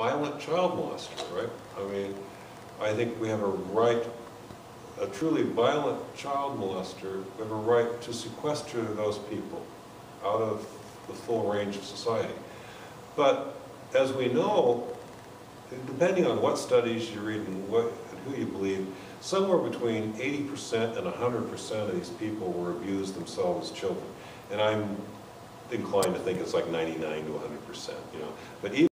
violent child molester, right? I mean, I think we have a right, a truly violent child molester, we have a right to sequester those people out of the full range of society. But as we know, depending on what studies you read and what, and who you believe, somewhere between 80% and 100% of these people were abused themselves as children. And I'm inclined to think it's like 99 to 100%, you know. But even